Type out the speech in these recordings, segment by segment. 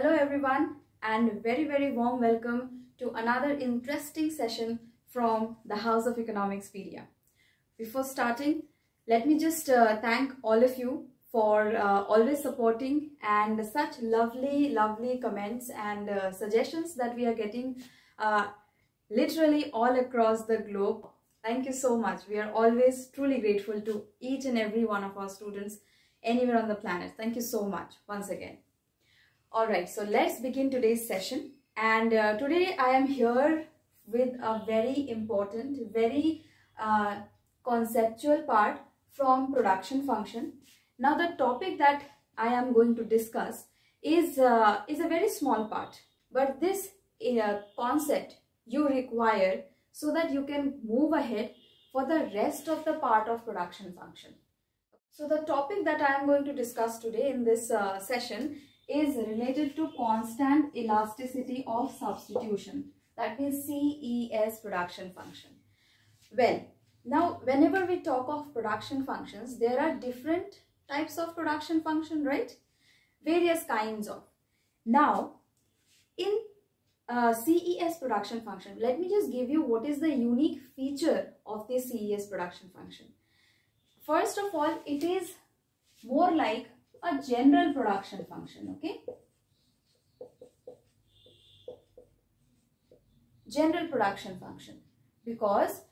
Hello everyone and very very warm welcome to another interesting session from the House of Economics Economicspedia. Before starting, let me just uh, thank all of you for uh, always supporting and such lovely lovely comments and uh, suggestions that we are getting uh, literally all across the globe. Thank you so much. We are always truly grateful to each and every one of our students anywhere on the planet. Thank you so much once again. Alright, so let's begin today's session. And uh, today I am here with a very important, very uh, conceptual part from production function. Now the topic that I am going to discuss is, uh, is a very small part. But this uh, concept you require so that you can move ahead for the rest of the part of production function. So the topic that I am going to discuss today in this uh, session is related to constant elasticity of substitution. That means CES production function. Well, now whenever we talk of production functions, there are different types of production function, right? Various kinds of. Now, in uh, CES production function, let me just give you what is the unique feature of this CES production function. First of all, it is more like a general production function, okay? General production function because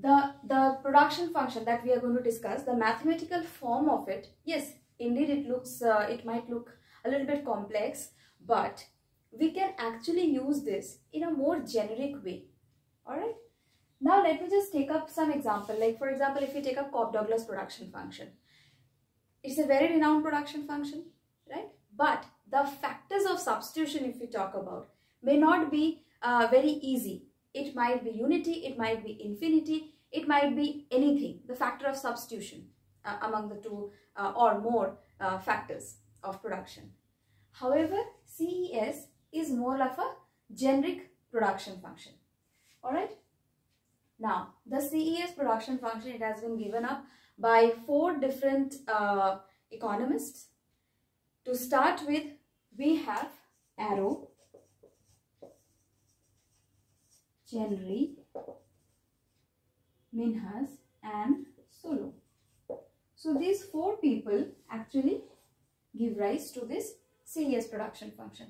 the, the production function that we are going to discuss, the mathematical form of it, yes, indeed it looks, uh, it might look a little bit complex, but we can actually use this in a more generic way, alright? Now let me just take up some example, like for example, if we take up Cobb-Douglas production function, it's a very renowned production function, right? But the factors of substitution, if we talk about, may not be uh, very easy. It might be unity, it might be infinity, it might be anything, the factor of substitution uh, among the two uh, or more uh, factors of production. However, CES is more of a generic production function. Alright. Now, the CES production function, it has been given up by four different uh, economists. To start with, we have Arrow, Chenery, Minhas and Solow. So these four people actually give rise to this CES production function.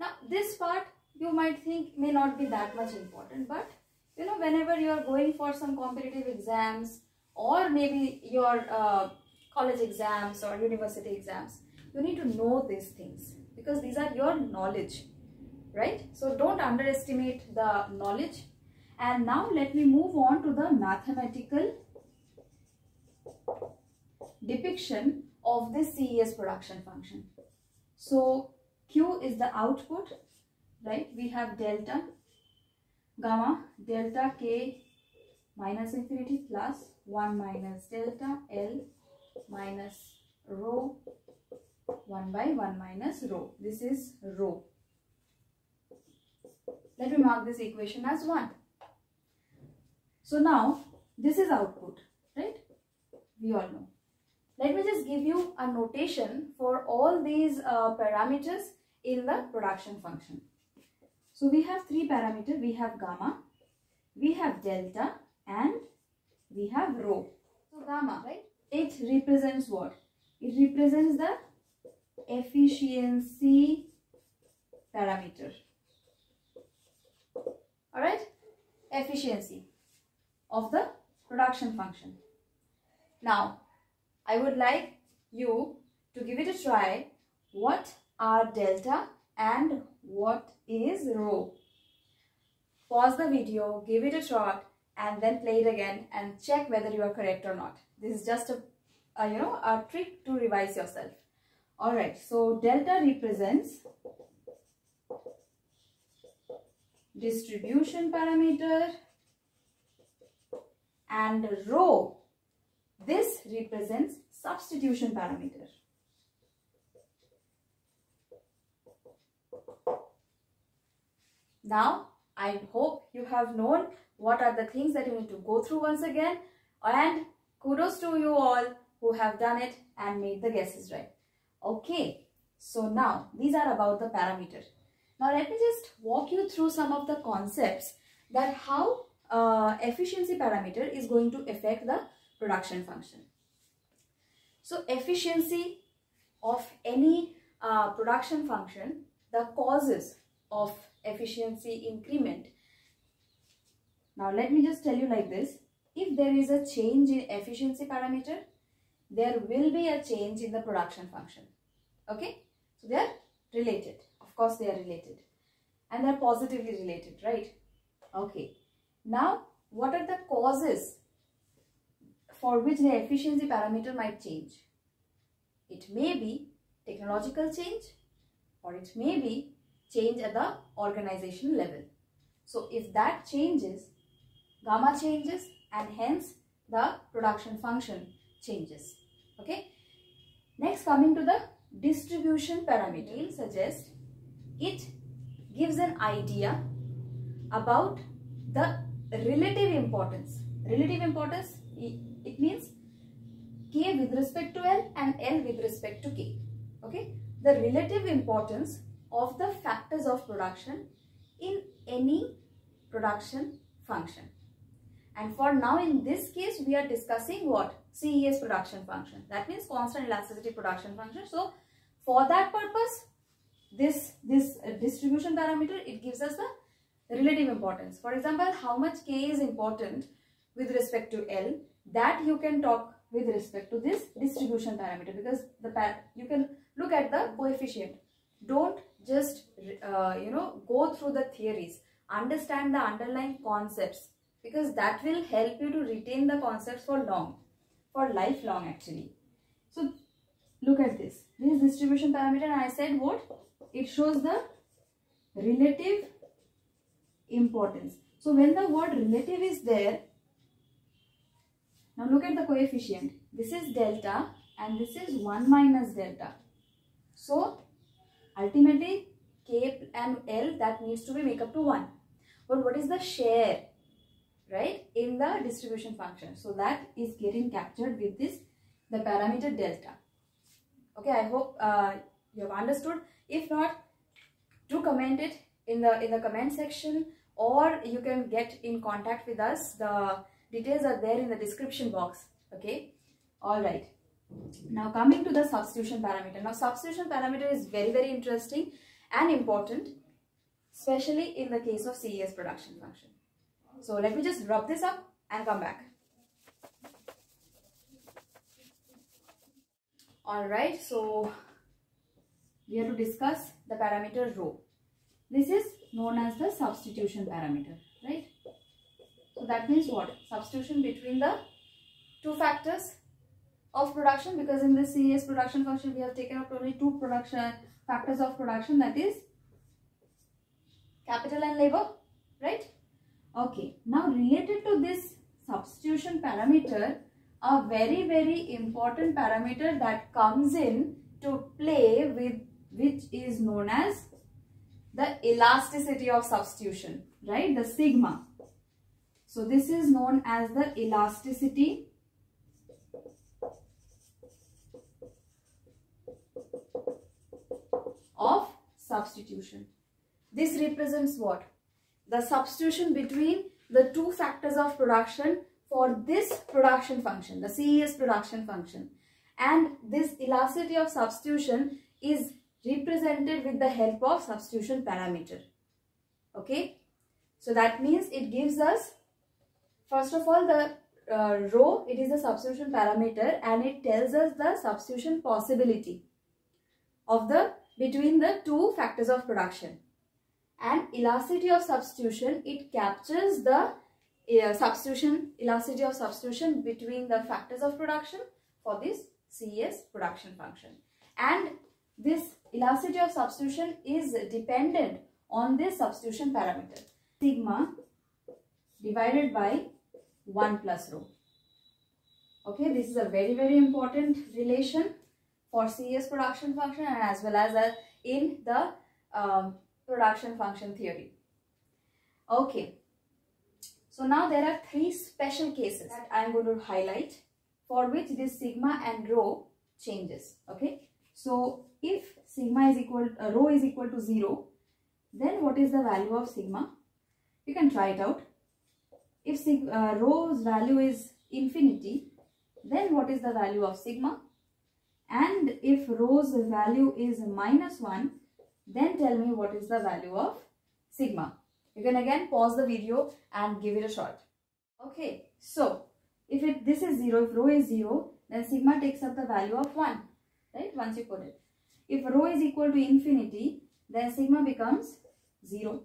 Now this part you might think may not be that much important but you know whenever you are going for some competitive exams or maybe your uh, college exams or university exams. You need to know these things because these are your knowledge right? So don't underestimate the knowledge. And now let me move on to the mathematical depiction of this CES production function. So Q is the output right? We have delta gamma delta k minus infinity plus 1 minus delta L minus rho 1 by 1 minus rho. This is rho. Let me mark this equation as 1. So now this is output, right? We all know. Let me just give you a notation for all these uh, parameters in the production function. So we have three parameters. We have gamma, we have delta and we have rho. So gamma, right? It represents what? It represents the efficiency parameter. Alright? Efficiency of the production function. Now, I would like you to give it a try. What are delta and what is rho? Pause the video, give it a shot and then play it again and check whether you are correct or not. This is just a, a you know a trick to revise yourself. Alright, so delta represents distribution parameter and rho this represents substitution parameter. Now, I hope you have known what are the things that you need to go through once again and kudos to you all who have done it and made the guesses right. Okay, So now these are about the parameter. Now let me just walk you through some of the concepts that how uh, efficiency parameter is going to affect the production function. So efficiency of any uh, production function, the causes of efficiency increment. Now let me just tell you like this. If there is a change in efficiency parameter, there will be a change in the production function. Okay. So they are related. Of course they are related. And they are positively related, right? Okay. Now what are the causes for which the efficiency parameter might change? It may be technological change or it may be change at the organization level. So if that changes, gamma changes and hence the production function changes. Okay. Next coming to the distribution parameter will suggest it gives an idea about the relative importance. Relative importance, it means K with respect to L and L with respect to K. Okay. The relative importance of the factors of production in any production function. And for now in this case we are discussing what? CES production function. That means constant elasticity production function. So for that purpose this, this uh, distribution parameter it gives us the relative importance. For example how much K is important with respect to L that you can talk with respect to this distribution parameter because the you can look at the coefficient. Don't just uh, you know go through the theories understand the underlying concepts because that will help you to retain the concepts for long for lifelong actually. So look at this. This distribution parameter i said what? It shows the relative importance. So when the word relative is there now look at the coefficient. This is delta and this is 1 minus delta. So ultimately K and L that needs to be make up to 1. But what is the share right in the distribution function? So that is getting captured with this the parameter delta. Okay, I hope uh, you have understood. If not, do comment it in the in the comment section or you can get in contact with us. The details are there in the description box. Okay, all right. Now coming to the substitution parameter. Now substitution parameter is very very interesting and important especially in the case of CES production function. So let me just rub this up and come back. Alright, so we have to discuss the parameter rho. This is known as the substitution parameter, right? So that means what? Substitution between the two factors of production because in this CES production function we have taken up only two production factors of production that is capital and labor right? Okay now related to this substitution parameter a very very important parameter that comes in to play with which is known as the elasticity of substitution right? The sigma. So this is known as the elasticity of substitution. This represents what? The substitution between the two factors of production for this production function, the CES production function. And this elasticity of substitution is represented with the help of substitution parameter. Okay. So that means it gives us, first of all, the uh, rho, it is a substitution parameter and it tells us the substitution possibility of the between the two factors of production. And elasticity of substitution, it captures the uh, substitution, elasticity of substitution between the factors of production for this CES production function. And this elasticity of substitution is dependent on this substitution parameter. Sigma divided by 1 plus rho. Okay, this is a very, very important relation for CES production function and as well as uh, in the um, production function theory. Okay. So now there are three special cases that I am going to highlight for which this sigma and rho changes. Okay. So if sigma is equal, uh, rho is equal to 0, then what is the value of sigma? You can try it out. If sig, uh, rho's value is infinity, then what is the value of sigma? And if rho's value is minus 1, then tell me what is the value of sigma. You can again pause the video and give it a shot. Okay, so if it this is 0, if rho is 0, then sigma takes up the value of 1, right? Once you put it. If rho is equal to infinity, then sigma becomes 0.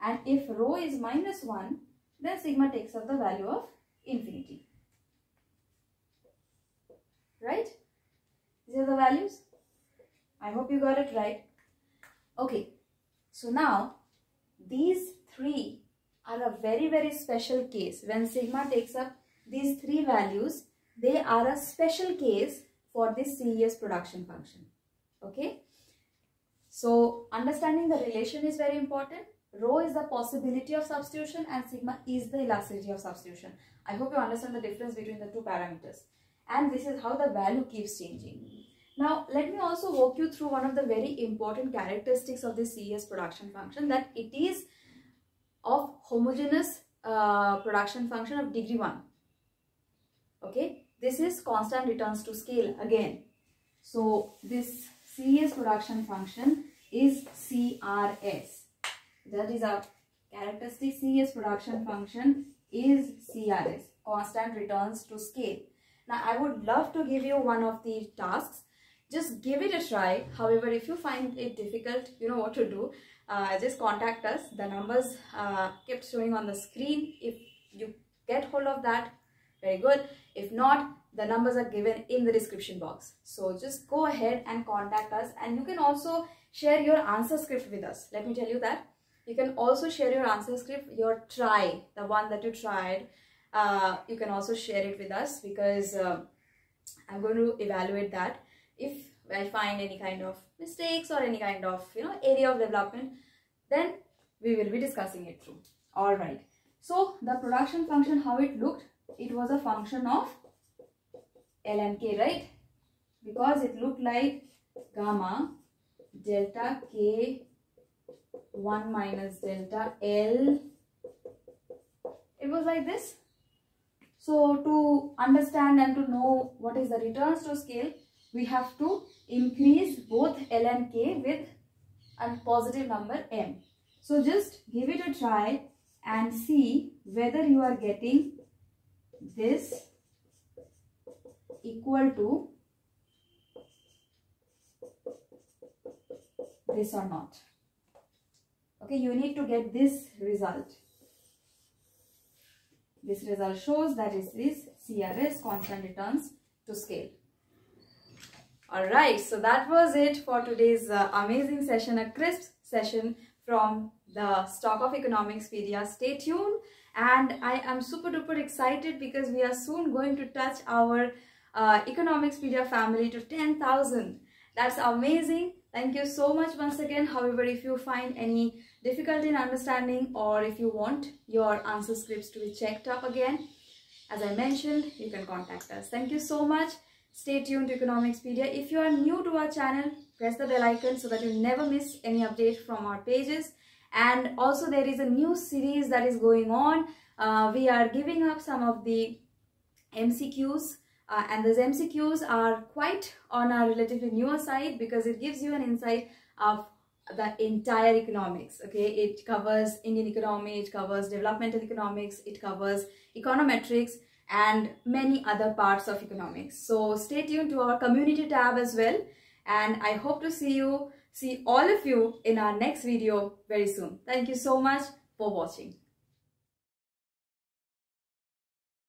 And if rho is minus 1, then sigma takes up the value of infinity. Right? These are the values. I hope you got it right. Okay, so now these three are a very very special case. When sigma takes up these three values, they are a special case for this CES production function. Okay. So understanding the relation is very important. Rho is the possibility of substitution and sigma is the elasticity of substitution. I hope you understand the difference between the two parameters. And this is how the value keeps changing. Now, let me also walk you through one of the very important characteristics of this CES production function that it is of homogeneous uh, production function of degree 1. Okay, this is constant returns to scale again. So, this CES production function is CRS. That is our characteristic CES production function is CRS, constant returns to scale. Now, I would love to give you one of the tasks. Just give it a try. However if you find it difficult you know what to do. Uh, just contact us. The numbers uh, kept showing on the screen. If you get hold of that very good. If not the numbers are given in the description box. So just go ahead and contact us. And you can also share your answer script with us. Let me tell you that. You can also share your answer script your try the one that you tried uh, you can also share it with us because uh, i'm going to evaluate that. If I find any kind of mistakes or any kind of you know area of development then we will be discussing it through. All right. So the production function how it looked it was a function of ln k right? Because it looked like gamma delta k 1 minus delta l. It was like this so to understand and to know what is the returns to scale we have to increase both L and K with a positive number M. So just give it a try and see whether you are getting this equal to this or not. Okay, you need to get this result. This result shows that is this CRS constant returns to scale. Alright, so that was it for today's uh, amazing session, a crisp session from the Stock of Economicspedia. Stay tuned and I am super duper excited because we are soon going to touch our uh, Economicspedia family to 10,000. That's amazing. Thank you so much once again. However, if you find any difficulty in understanding or if you want your answer scripts to be checked up again, as I mentioned, you can contact us. Thank you so much. Stay tuned to Economicspedia. If you are new to our channel, press the bell icon so that you never miss any update from our pages. And also there is a new series that is going on. Uh, we are giving up some of the MCQs uh, and those MCQs are quite on a relatively newer side because it gives you an insight of the entire economics okay it covers indian economy it covers developmental economics it covers econometrics and many other parts of economics. So stay tuned to our community tab as well and I hope to see you, see all of you in our next video very soon. Thank you so much for watching.